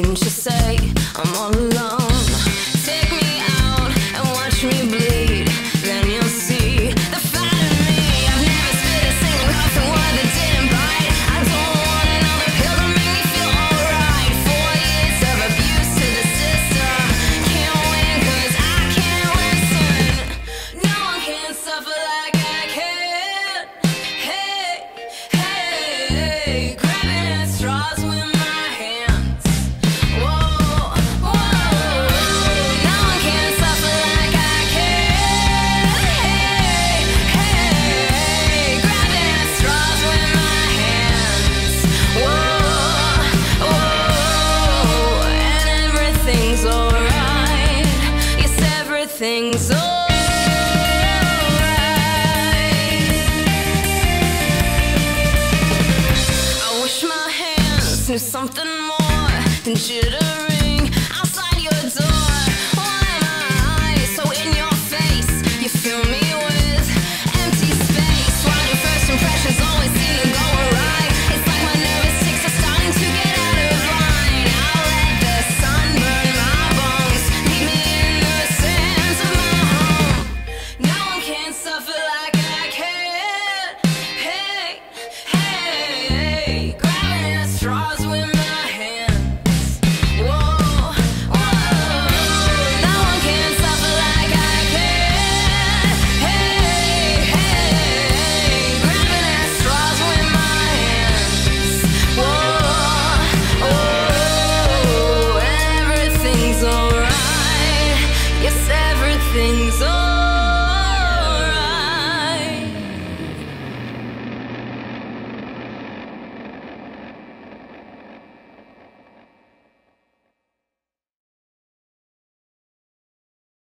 wouldn't you say I'm all alone? Yes, everything's alright. I wish my hands knew something more than jittery.